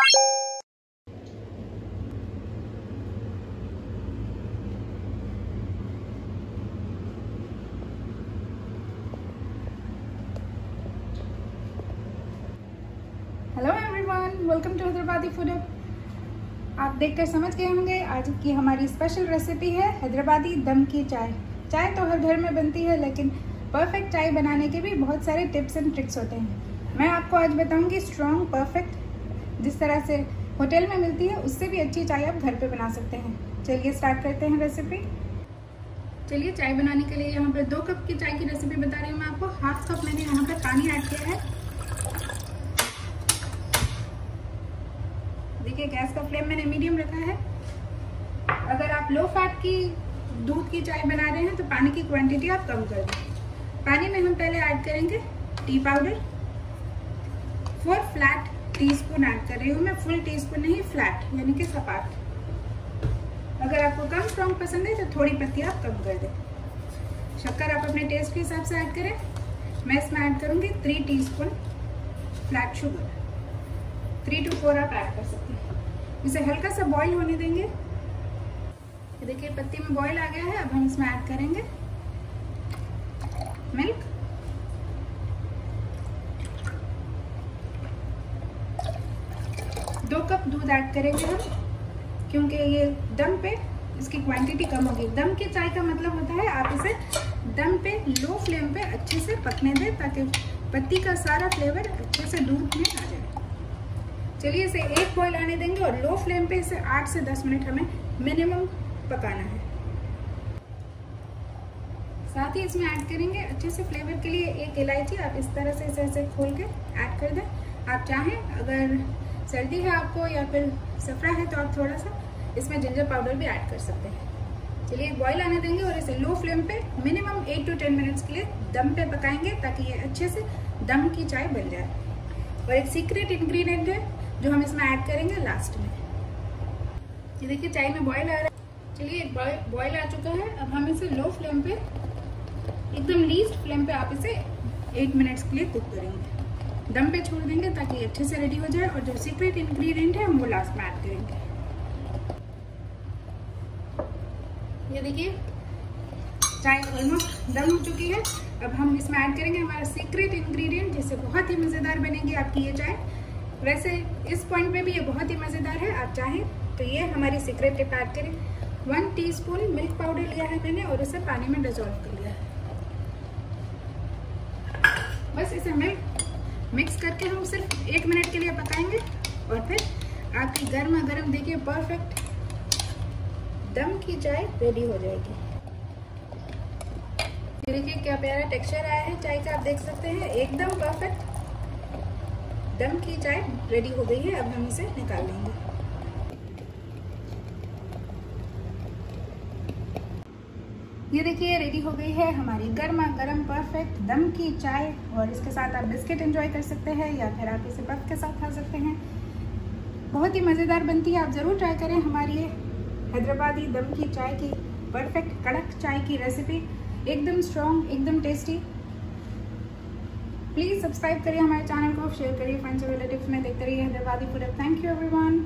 Hello everyone welcome to Hyderabadi food आप देखकर समझ गए होंगे, आज की हमारी स्पेशल रेसिपी है हैदराबादी दम की चाय। चाय तो हर घर में बनती है, लेकिन परफेक्ट चाय बनाने के भी बहुत सारे टिप्स एंड ट्रिक्स होते हैं। मैं आपको आज बताऊँगी स्ट्रॉन्ग परफेक्ट जिस तरह से होटल में मिलती है, उससे भी अच्छी चाय आप घर पे बना सकते हैं। चलिए स्टार्ट करते हैं रेसिपी चलिए चाय बनाने के लिए यहाँ पर दो कप की चाय की रेसिपी बता रही हूँ मैं आपको। हाफ़ कप मैंने यहाँ पर पानी ऐड किया है। देखिए, गैस का फ्लेम मैंने मीडियम रखा है। अगर आप लो फैट की दूध की चाय बना रहे हैं तो पानी की क्वांटिटी आप कम कर दें। पानी में हम पहले ऐड करेंगे tea powder four flat teaspoon add कर रही हूँ। मैं फुल टी स्पून नहीं फ्लैट यानी कि सपाट। अगर आपको कम स्ट्रॉन्ग पसंद है तो थोड़ी पत्ती आप कम कर दें। शक्कर आप अपने टेस्ट के हिसाब से ऐड करें। मैं इसमें ऐड करूँगी three teaspoon flat sugar three two four आप ऐड कर सकते हैं। इसे हल्का सा बॉईल होने देंगे। देखिए, पत्ती में बॉईल आ गया है। अब हम इसमें ऐड करेंगे। मिल्क दो कप दूध ऐड करेंगे हम, क्योंकि ये दम पे इसकी क्वांटिटी कम होगी। दम की चाय का मतलब होता है आप इसे दम पे लो फ्लेम पे अच्छे से पकने दें, ताकि पत्ती का सारा फ्लेवर अच्छे से दूध में आ जाए। चलिए इसे एक बॉयल आने देंगे और लो फ्लेम पे इसे 8 से 10 मिनट हमें मिनिमम पकाना है। साथ ही इसमें ऐड करेंगे अच्छे से फ्लेवर के लिए एक इलायची। आप इस तरह से इसे ऐसे खोल के ऐड कर दें। आप चाहें अगर सर्दी है आपको या फिर सफरा है तो आप थोड़ा सा इसमें जिंजर पाउडर भी ऐड कर सकते हैं। चलिए बॉईल आने देंगे और इसे लो फ्लेम पे minimum eight two ten minutes के लिए दम पे पकाएँगे ताकि ये अच्छे से दम की चाय बन जाए। और एक सीक्रेट इंग्रेडिएंट है जो हम इसमें ऐड करेंगे लास्ट में। ये देखिए, चाय में बॉयल आ रहा है। चलिए बॉयल आ चुका है। अब हम इसे लो फ्लेम पे, एकदम लीस्ट फ्लेम पे आप इसे एट मिनट्स के लिए कुक करेंगे। दम पे छोड़ देंगे ताकि अच्छे से रेडी हो जाए और जो सीक्रेट इंग्रेडिएंट है हम वो लास्ट में ऐड करेंगे। ये देखिए, चाय ऑलमोस्ट डन हो चुकी है। अब हम इसमें ऐड करेंगे हमारा सीक्रेट इंग्रेडिएंट जिससे बहुत ही मज़ेदार बनेगी आपकी ये चाय। वैसे इस पॉइंट पे भी ये बहुत ही मज़ेदार है, आप चाहें तो ये हमारी सीक्रेट टिप ऐड करें। वन टीस्पून मिल्क पाउडर लिया है मैंने और इसे पानी में डिजोल्व कर लिया। बस इसे मिल्क मिक्स करके हम सिर्फ़ एक मिनट के लिए पकाएँगे और फिर आपकी गर्मा गर्म देखिए परफेक्ट दम की चाय रेडी हो जाएगी। देखिए क्या प्यारा टेक्सचर आया है। चाय का आप देख सकते हैं, एकदम परफेक्ट दम की चाय रेडी हो गई है। अब हम इसे निकाल लेंगे। ये देखिए रेडी हो गई है हमारी गर्मा गर्म परफेक्ट दम की चाय और इसके साथ आप बिस्किट एंजॉय कर सकते हैं या फिर आप इसे पफ के साथ खा सकते हैं। बहुत ही मज़ेदार बनती है, आप ज़रूर ट्राई करें हमारी ये हैदराबादी दम की चाय की परफेक्ट कड़क चाय की रेसिपी एकदम स्ट्रॉन्ग एकदम टेस्टी प्लीज़ सब्सक्राइब करिए हमारे चैनल को शेयर करिए फ्रेंड्स और रिलेटिव्स में, देखते रहिए Hyderabadi food thank you everyone